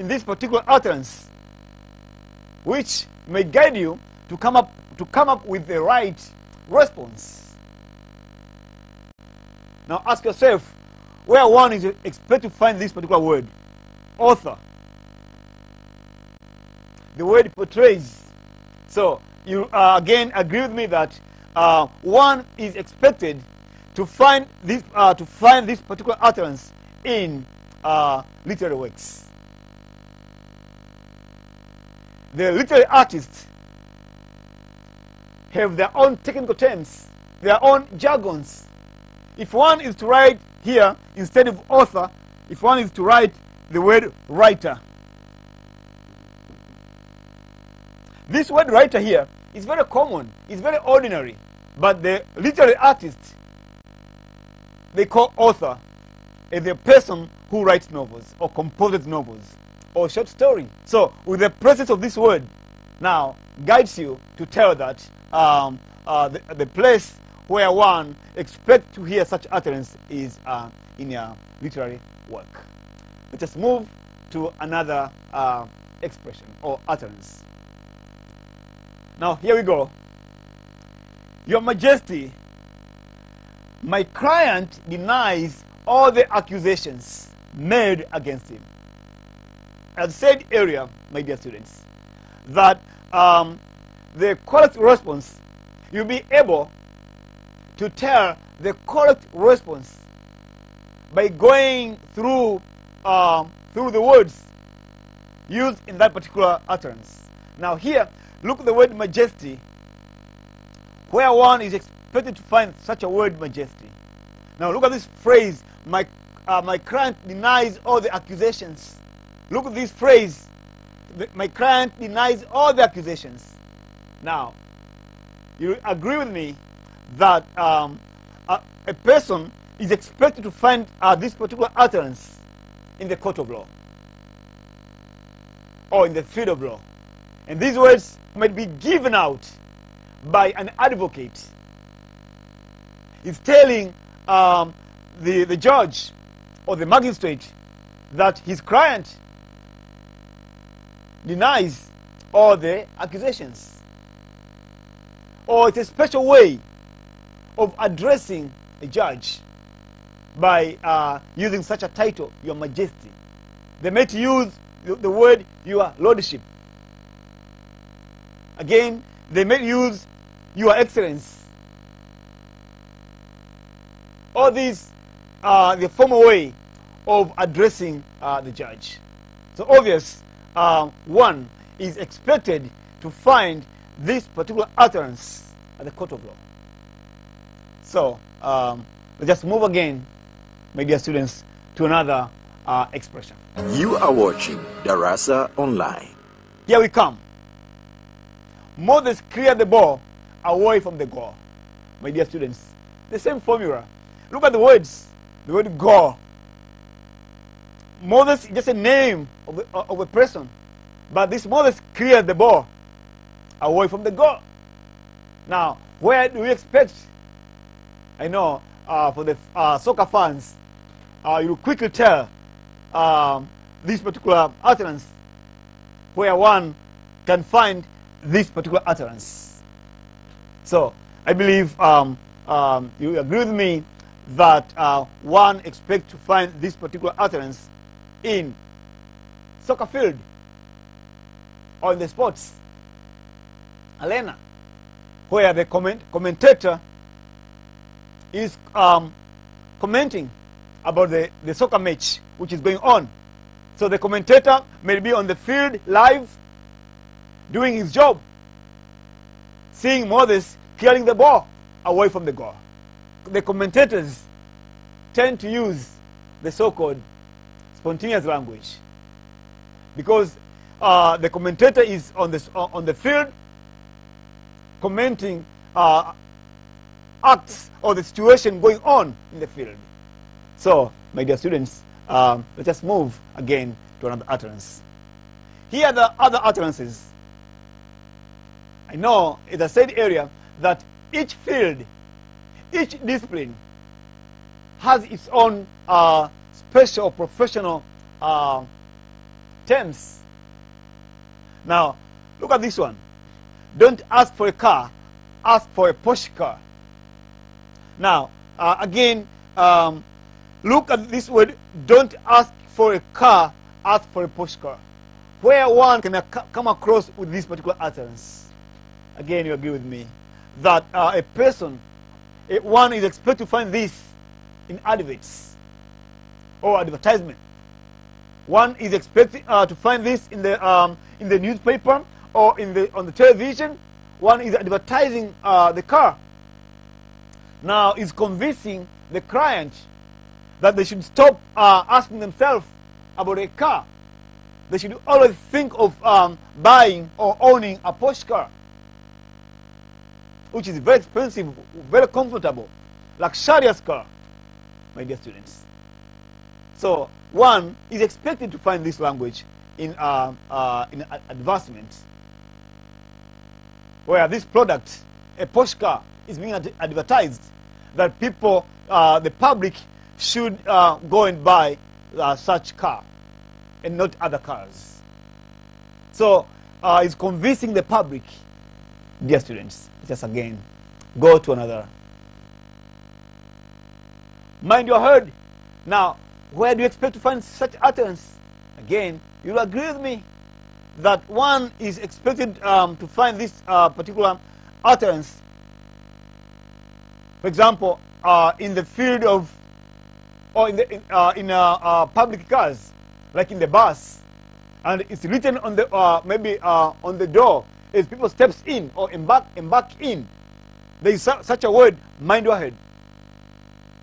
in this particular utterance, which may guide you to come up to come up with the right response. Now ask yourself where one is expected to find this particular word, author. The word portrays. So you uh, again agree with me that uh, one is expected to find this uh, to find this particular utterance in uh, literary works. The literary artists have their own technical terms, their own jargons. If one is to write here instead of author, if one is to write the word writer, this word writer here is very common, it's very ordinary, but the literary artists they call author is the person who writes novels or composes novels or short story. So with the presence of this word now guides you to tell that um, uh, the, the, place where one expects to hear such utterance is uh, in a literary work. Let us move to another uh, expression or utterance. Now here we go. Your Majesty, my client denies all the accusations made against him. As said earlier, my dear students, that um, the correct response, you'll be able to tell the correct response by going through um, through the words used in that particular utterance. Now here, look at the word majesty, where one is expected to find such a word majesty. Now look at this phrase, my, uh, my client denies all the accusations. Look at this phrase, my client denies all the accusations. Now, you agree with me that um, a, a, person is expected to find uh, this particular utterance in the court of law or in the field of law. And these words might be given out by an advocate. He's telling um, the, the judge or the magistrate that his client denies all the accusations or it's a special way of addressing a judge by uh, using such a title, Your Majesty. They might use the, the word Your Lordship. Again, they may use Your Excellence. All these are the formal way of addressing uh, the judge. So obvious, uh, one is expected to find this particular utterance at the court of law. So um, let's just move again, my dear students, to another uh, expression. You are watching Darasa Online. Here we come. Moses cleared the ball away from the goal. My dear students, the same formula. Look at the words. The word goal. Moses is just a name of, the, of a person. But this Moses cleared the ball away from the goal. Now, where do we expect? I know uh, for the uh, soccer fans, uh, you quickly tell um, this particular utterance where one can find this particular utterance. So, I believe um, um, you agree with me that uh, one expects to find this particular utterance in soccer field or in the sports arena, where the comment, commentator is um, commenting about the, the soccer match which is going on. So the commentator may be on the field live doing his job, seeing Moses clearing the ball away from the goal. The commentators tend to use the so-called spontaneous language because uh, the commentator is on the, uh, on the field commenting uh, acts or the situation going on in the field. So, my dear students, um, let us move again to another utterance. Here are the other utterances. I know, as I said earlier, that each field, each discipline has its own uh, special professional uh, terms. Now, look at this one. Don't ask for a car, ask for a Porsche car. Now, uh, again, um, look at this word. Don't ask for a car, ask for a Porsche car. Where one can come across with this particular utterance. Again, you agree with me that uh, a person, a, one is expected to find this in adverts or advertisement. One is expected uh, to find this in the um, in the newspaper or in the on the television. One is advertising uh, the car. Now is convincing the client that they should stop uh, asking themselves about a car. They should always think of um, buying or owning a Porsche car, which is very expensive, very comfortable, luxurious car, my dear students. So one is expected to find this language in, uh, uh, in advancement, where this product, a Porsche car, is being ad advertised, that people, uh, the public, should uh, go and buy uh, such car and not other cars. So uh, it's convincing the public, dear students, just again, go to another. Mind your herd. Now, where do you expect to find such utterance? Again, you'll agree with me that one is expected um, to find this uh, particular utterance. For example, uh, in the field of, or in, the, in, uh, in uh, uh, public cars, like in the bus, and it's written on the uh, maybe on the door as people steps in or embark embark in. There is su such a word, mind your head.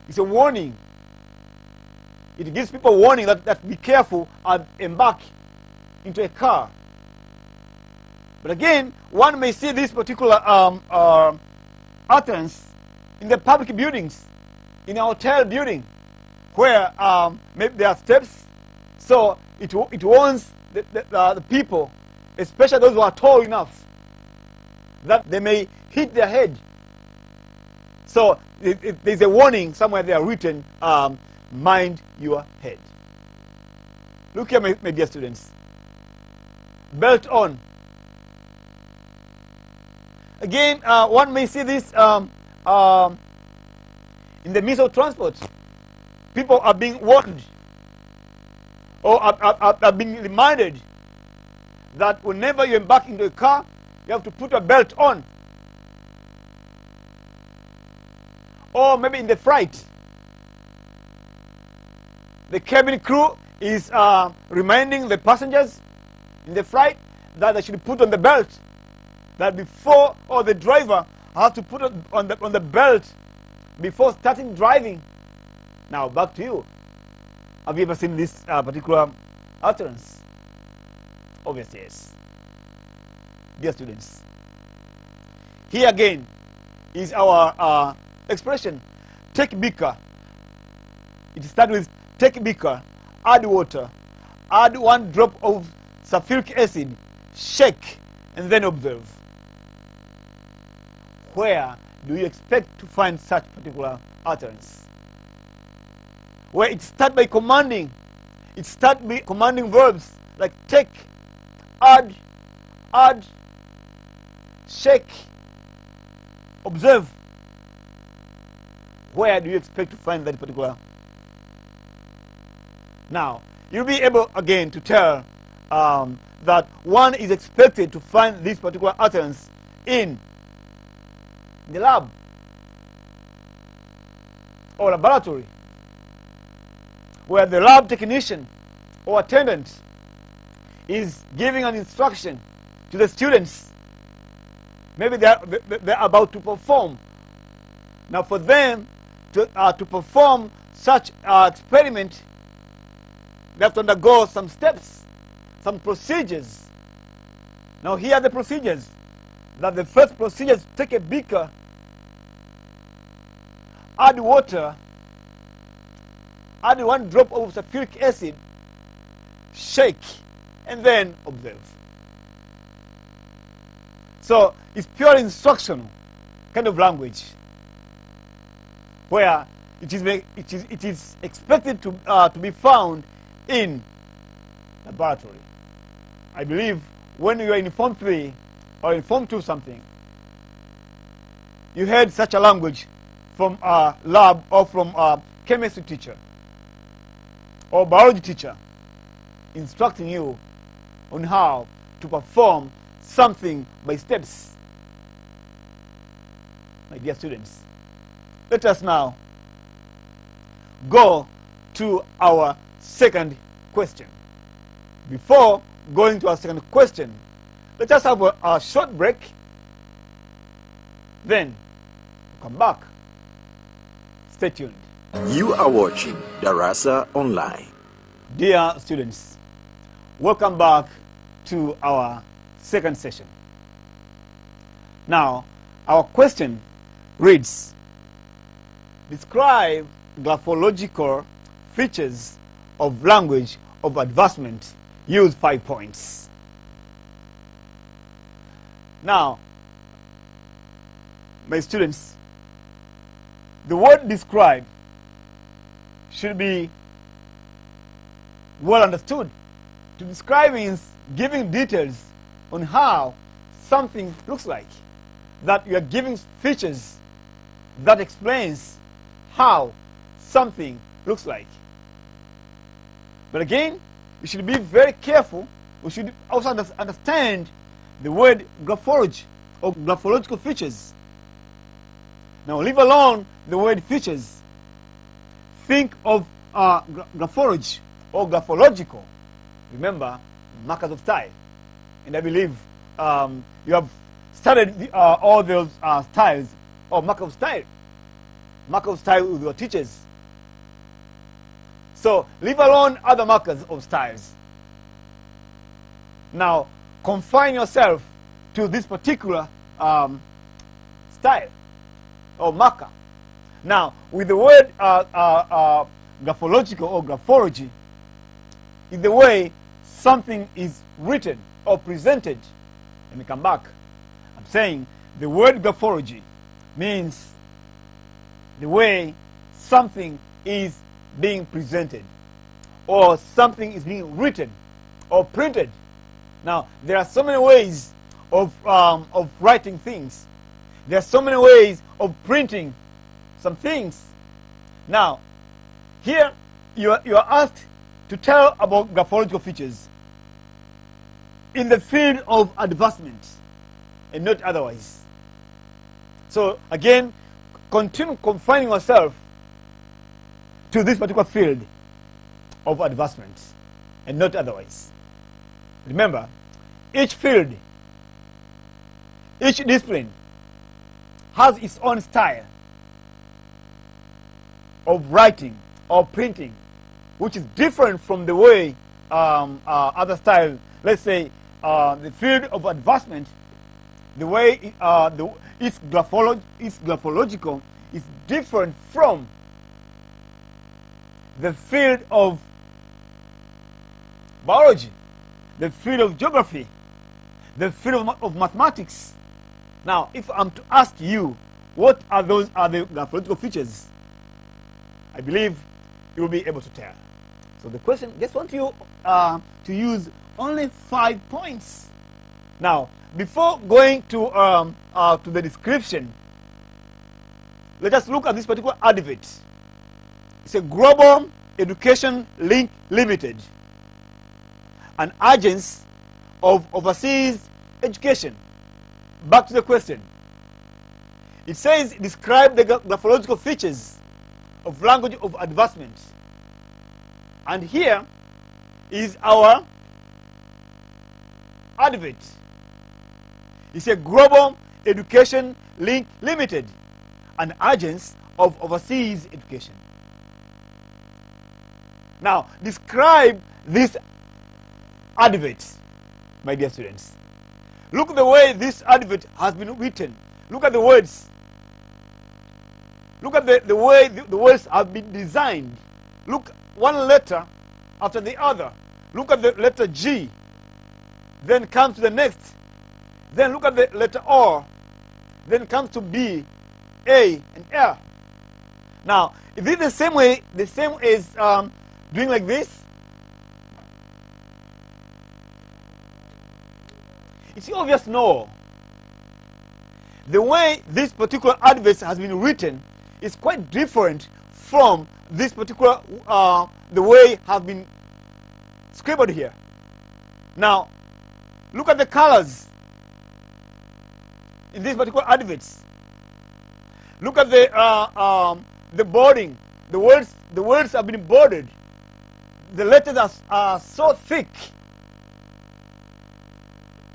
It's a warning it gives people warning that, that be careful and embark into a car. But again, one may see this particular um, uh, utterance in the public buildings, in a hotel building, where um, maybe there are steps. So it, it warns the, the, uh, the people, especially those who are tall enough, that they may hit their head. So it, it, there's a warning somewhere there written um, mind your head. Look here, my, my dear students. Belt on. Again, uh, one may see this um, um, in the means of transport. People are being warned or are, are, are being reminded that whenever you embark into a car, you have to put a belt on. Or maybe in the flight, the cabin crew is uh, reminding the passengers in the flight that they should put on the belt. That before, or the driver has to put on the, on the belt before starting driving. Now, back to you. Have you ever seen this uh, particular utterance? Obviously, yes. Dear students, here again is our uh, expression take beaker. It starts with Take beaker, add water, add one drop of sulfuric acid, shake, and then observe. Where do you expect to find such particular utterance? Where it starts by commanding, it starts by commanding verbs like take, add, add, shake, observe. Where do you expect to find that particular now, you'll be able again to tell um, that one is expected to find this particular utterance in the lab or laboratory, where the lab technician or attendant is giving an instruction to the students. Maybe they're, they're about to perform. Now, for them to, uh, to perform such uh, experiment they have to undergo some steps, some procedures. Now, here are the procedures. That the first procedure is take a beaker, add water, add one drop of sulfuric acid, shake, and then observe. So it's pure instructional kind of language where it is, it is, it is expected to, uh, to be found in laboratory. I believe when you are in Form 3 or in Form 2 something, you heard such a language from a lab or from a chemistry teacher or biology teacher instructing you on how to perform something by steps. My dear students, let us now go to our second question. Before going to our second question, let us have a, a short break. Then we'll come back. Stay tuned. You are watching Darasa Online. Dear students, welcome back to our second session. Now, our question reads Describe graphological features of language of advancement. Use five points. Now, my students, the word describe should be well understood. To describe means giving details on how something looks like. That you are giving features that explains how something looks like. But again, we should be very careful. We should also understand the word graphology or graphological features. Now, leave alone the word features. Think of uh, gra graphology or graphological. Remember, markers of style. And I believe um, you have studied the, uh, all those uh, styles or mark of style. Mark of style with your teachers. So leave alone other markers of styles. Now, confine yourself to this particular um, style or marker. Now, with the word uh, uh, uh, graphological or graphology, is the way something is written or presented. Let me come back. I'm saying the word graphology means the way something is being presented or something is being written or printed. Now, there are so many ways of, um, of writing things. There are so many ways of printing some things. Now, here you are, you are asked to tell about graphological features in the field of advancement and not otherwise. So, again, continue confining yourself to this particular field of advancement and not otherwise. Remember, each field, each discipline has its own style of writing or printing, which is different from the way um, uh, other styles, let's say uh, the field of advancement, the way uh, the, its, its graphological is different from the field of biology, the field of geography, the field of, of mathematics. Now, if I'm to ask you, what are those are the graphological features? I believe you will be able to tell. So the question, just want you uh, to use only five points. Now, before going to um, uh, to the description, let us look at this particular advert. It's a global education link limited, an agency of overseas education. Back to the question. It says describe the graphological features of language of advancement. And here is our advert. It's a global education link limited, an agency of overseas education. Now, describe this advert, my dear students. Look at the way this advert has been written. Look at the words. Look at the, the way the, the words have been designed. Look one letter after the other. Look at the letter G. Then comes to the next. Then look at the letter R. Then comes to B, A, and L. Now, is it the same way, the same as um, doing like this? It's obvious no. The way this particular adverse has been written is quite different from this particular, uh, the way has been scribbled here. Now, look at the colors in this particular adverts. Look at the uh, um, the boarding. The words the words have been bordered. The letters are, are so thick.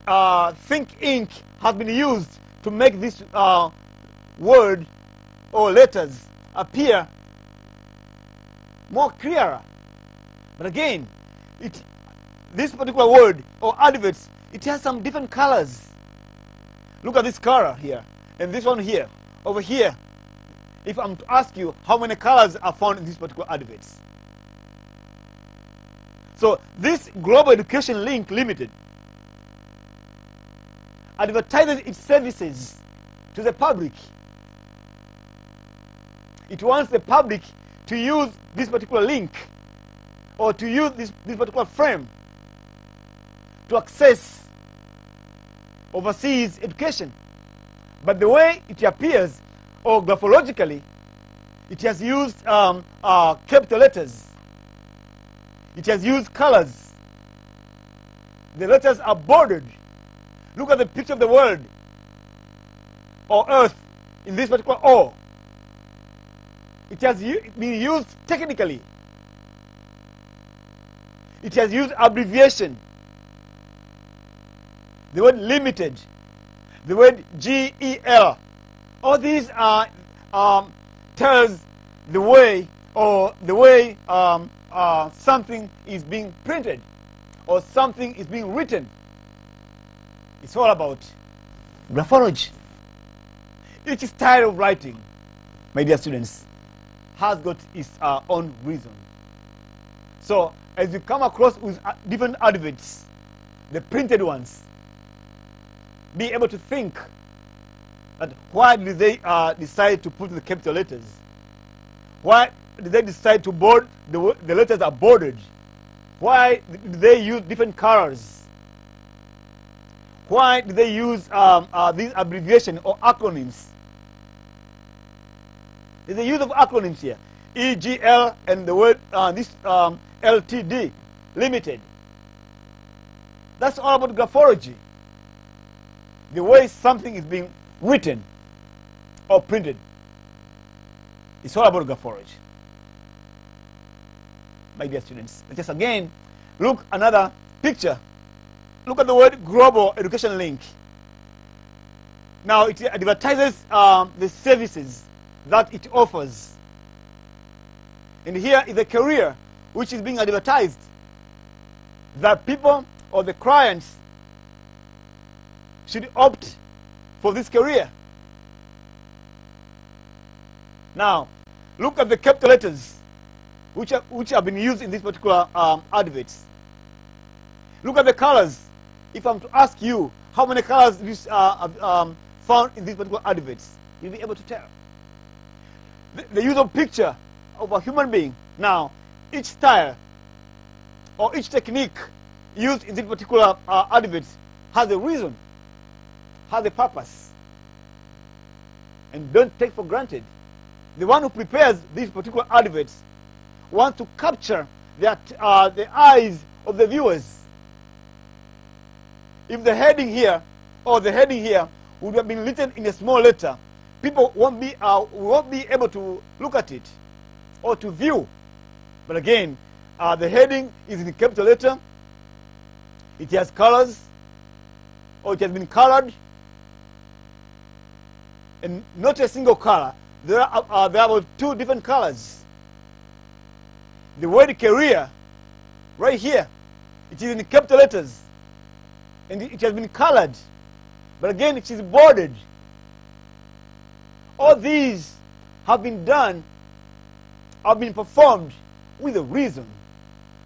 Uh, thick ink has been used to make this uh, word or letters appear more clearer. But again, it this particular word or adverts, it has some different colors. Look at this color here and this one here. Over here, if I'm to ask you how many colors are found in these particular adverts. So this Global Education Link Limited advertises its services to the public. It wants the public to use this particular link or to use this, this particular frame to access overseas education. But the way it appears, or graphologically, it has used um, uh, capital letters. It has used colors. The letters are bordered. Look at the picture of the world or earth in this particular O. It has been used technically. It has used abbreviation. The word limited. The word GEL. All these are um, tells the way or the way um, uh, something is being printed or something is being written. It's all about graphology. Each style of writing, my dear students, has got its uh, own reason. So, as you come across with uh, different adverts, the printed ones, be able to think that why did they uh, decide to put the capital letters? Why did they decide to board the, the letters are bordered? Why did they use different colors? Why did they use um, uh, these abbreviations or acronyms? There's a use of acronyms here. EGL and the word uh, this um, LTD, limited. That's all about graphology. The way something is being written or printed. It's all about graphology. My dear students, just again, look another picture. Look at the word global education link. Now it advertises um, the services that it offers. And here is a career which is being advertised that people or the clients should opt for this career. Now, look at the capital letters which, are, which have been used in this particular um, adverts. Look at the colors. If I'm to ask you how many colors this, uh, um, found in these particular adverts, you'll be able to tell the, the use of picture of a human being. Now, each style or each technique used in this particular uh, advert has a reason, has a purpose. And don't take for granted. The one who prepares these particular adverts wants to capture that, uh, the eyes of the viewers. If the heading here or the heading here would have been written in a small letter, people won't be, uh, won't be able to look at it or to view. But again, uh, the heading is in capital letter. It has colors, or it has been colored, and not a single color. There are, uh, there are about two different colors. The word career, right here, it is in capital letters, and it has been colored. But again, it is bordered all these have been done, have been performed with a reason.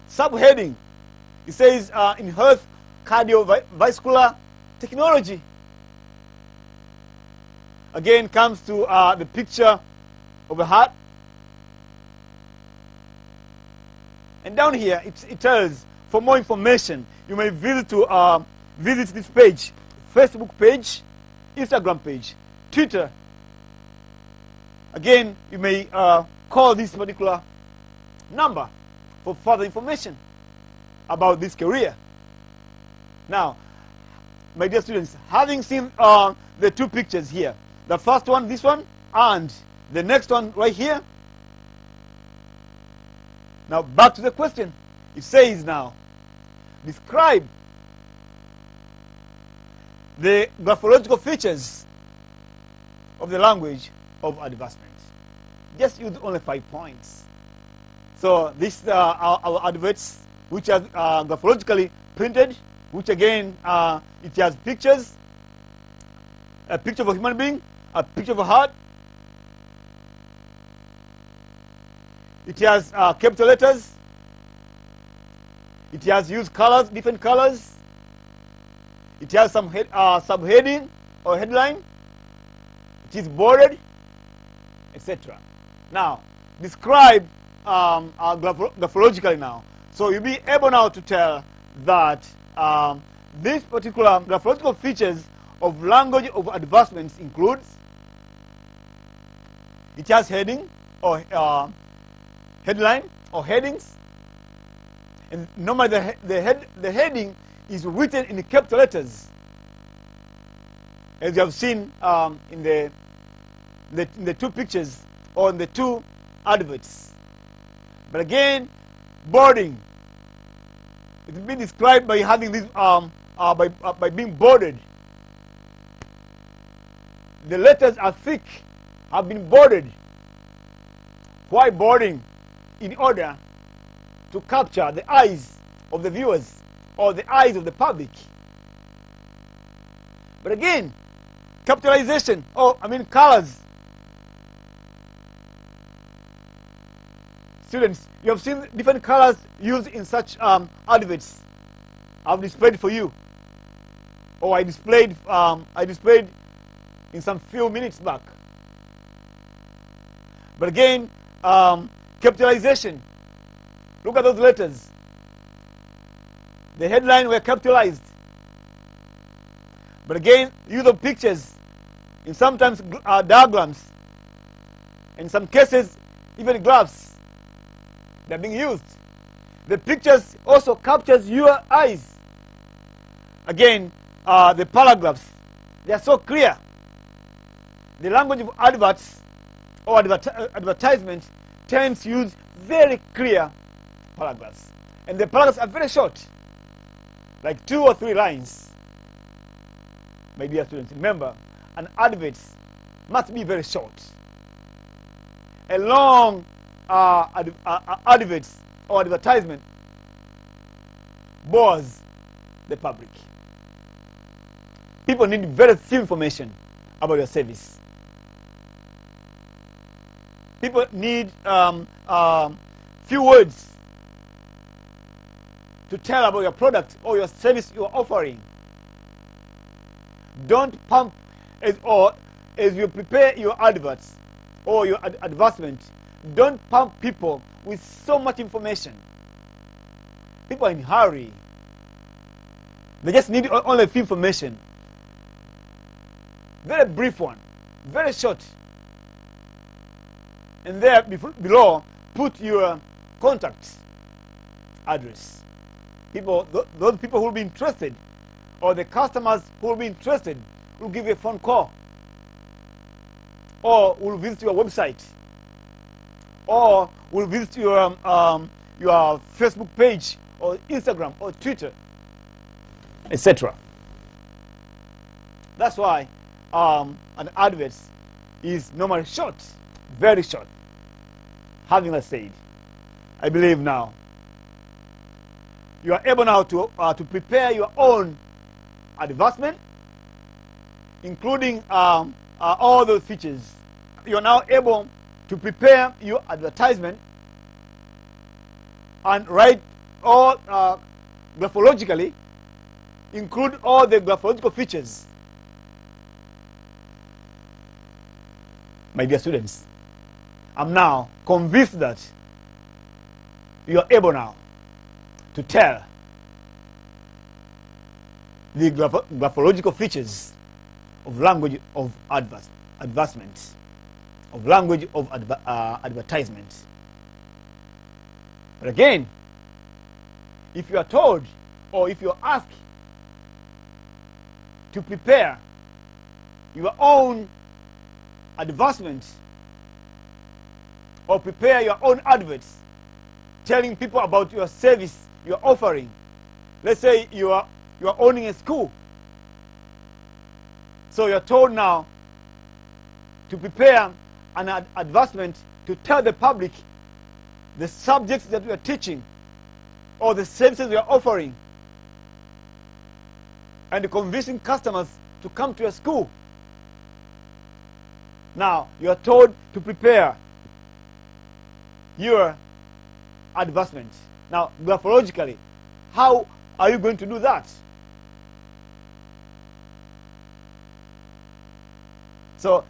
Subheading, it says uh, in health cardiovascular technology. Again, comes to uh, the picture of a heart. And down here, it, it tells for more information, you may visit to uh, visit this page Facebook page, Instagram page, Twitter. Again, you may uh, call this particular number for further information about this career. Now, my dear students, having seen uh, the two pictures here, the first one, this one, and the next one right here. Now, back to the question. It says now, describe the graphological features of the language of advancement. Just use only five points. So these are our, our adverts, which are uh, graphologically printed, which again, uh, it has pictures, a picture of a human being, a picture of a heart. It has uh, capital letters. It has used colors, different colors. It has some head, uh, subheading or headline. It is bordered, etc. Now, describe um, uh, graphologically now. So you'll be able now to tell that um, these particular graphological features of language of advancements includes it has heading or uh, headline or headings. And normally the, the, head, the heading is written in capital letters. As you have seen um, in, the, the, in the two pictures or in the two adverts. But again, boarding. It will be described by having this, um, uh, by, uh, by being boarded. The letters are thick, have been boarded. Why boarding? In order to capture the eyes of the viewers or the eyes of the public. But again, capitalization, oh, I mean colors. Students, you have seen different colors used in such um, adverts. I've displayed for you. Or I displayed, um, I displayed in some few minutes back. But again, um, capitalization. Look at those letters. The headline were capitalized. But again, use of pictures, in sometimes uh, diagrams, in some cases, even graphs, they're being used. The pictures also captures your eyes. Again, uh, the paragraphs, they are so clear. The language of adverts or adver uh, advertisement tends use very clear paragraphs. And the paragraphs are very short, like two or three lines. My dear students, remember, an advert must be very short. A long uh, ad uh, uh, adverts or advertisement bores the public. People need very few information about your service. People need um, uh, few words to tell about your product or your service you are offering. Don't pump as or as you prepare your adverts or your ad advertisement. Don't pump people with so much information. People are in hurry. They just need only a few information. Very brief one, very short. And there below, put your contact address. People, those people who will be interested, or the customers who will be interested, will give you a phone call, or will visit your website, or will visit your um, um, your Facebook page, or Instagram, or Twitter, etc. That's why um, an advert is normally short, very short. Having that said, I believe now you are able now to, uh, to prepare your own advertisement, including um, uh, all those features. You are now able to prepare your advertisement and write all uh, graphologically, include all the graphological features. My dear students, I'm now convinced that you are able now to tell the graph- graphological features of language of advers- of language of adver- uh, advertisement. But again, if you are told or if you are asked to prepare your own advertisement or prepare your own adverts telling people about your service you're offering. Let's say you are you are owning a school. So you're told now to prepare an ad- advertisement to tell the public the subjects that we are teaching or the services we are offering and convincing customers to come to your school. Now, you are told to prepare your advancement. Now, graphologically, how are you going to do that? So,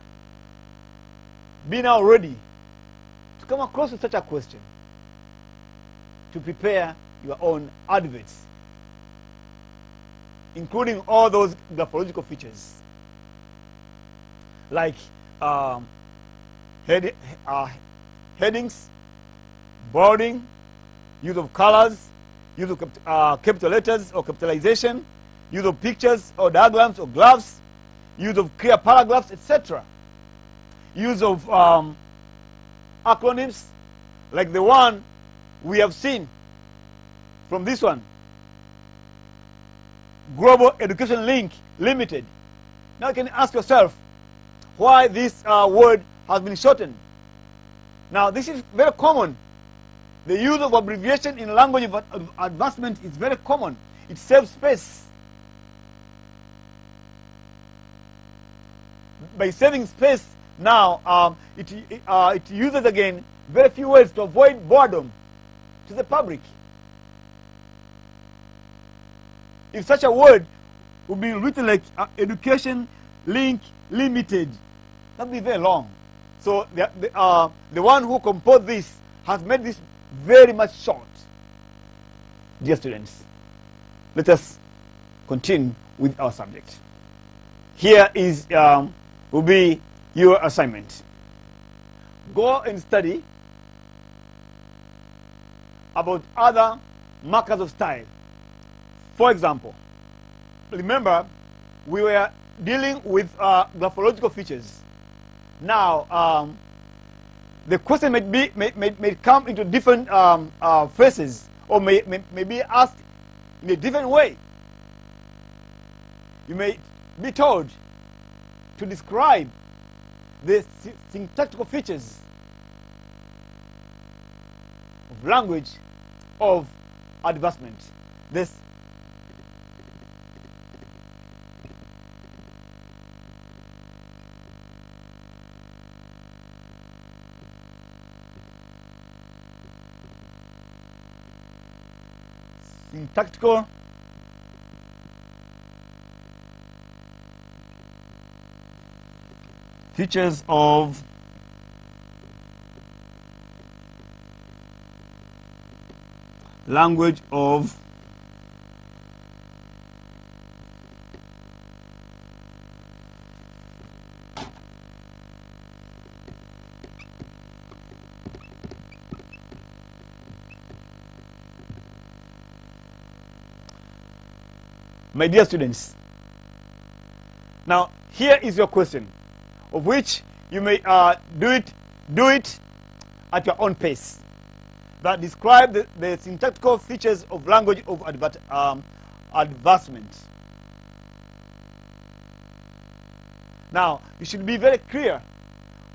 be now ready to come across with such a question to prepare your own adverts, including all those graphological features like um, head, uh, headings, bolding, use of colors, use of uh, capital letters or capitalization, use of pictures or diagrams or graphs, use of clear paragraphs, etc. Use of um, acronyms like the one we have seen from this one Global Education Link Limited. Now you can ask yourself why this uh, word has been shortened. Now, this is very common. The use of abbreviation in language of, advancement is very common. It saves space. By saving space, now um, it, uh, it uses again very few words to avoid boredom to the public. If such a word would be written like uh, education link limited, that would be very long. So the, the, uh, the one who composed this has made this very much short. Dear students, let us continue with our subject. Here is um, will be your assignment. Go and study about other markers of style. For example, remember we were dealing with uh, graphological features. Now, um, the question may, be, may, may, may come into different um, uh, phases or may, may, may be asked in a different way. You may be told to describe the syntactical features of language of advancement. This syntactical features of language of my dear students now here is your question of which you may uh, do it do it at your own pace. That describe the, the syntactical features of language of advert, um, advancement. Now you should be very clear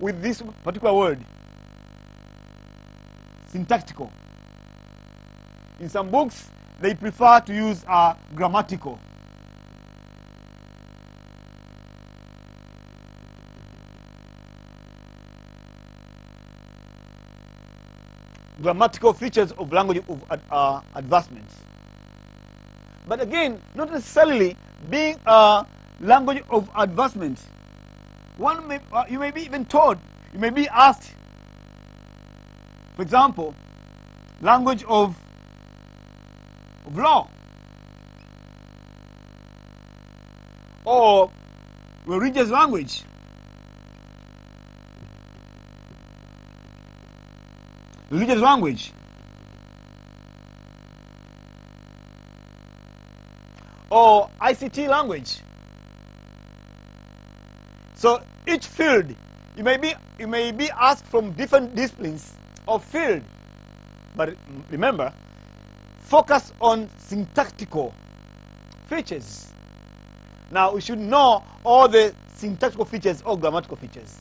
with this particular word syntactical. In some books they prefer to use uh, grammatical grammatical features of language of uh, advancement. But again, not necessarily being a language of advancement. One may, uh, you may be even told, you may be asked, for example, language of, of law. or religious language. Religious language. Or ICT language. So each field, you may be, you may be asked from different disciplines or field. But remember, focus on syntactical features. Now, we should know all the syntactical features or grammatical features.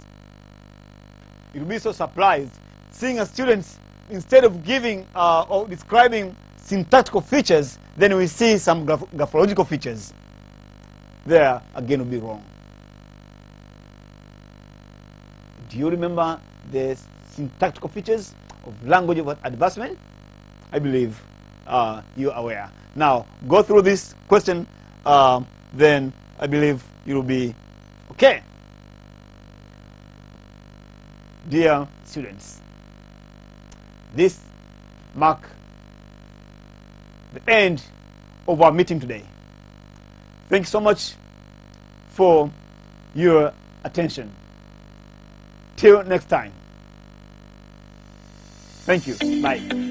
You'll be so surprised seeing a student, instead of giving uh, or describing syntactical features, then we see some graph graphological features. There, again, will be wrong. Do you remember the syntactical features of language of advertisement? I believe uh, you're aware. Now, go through this question, uh, then I believe you'll be okay. Dear students, this mark the end of our meeting today. Thanks so much for your attention. Till next time. Thank you. Bye.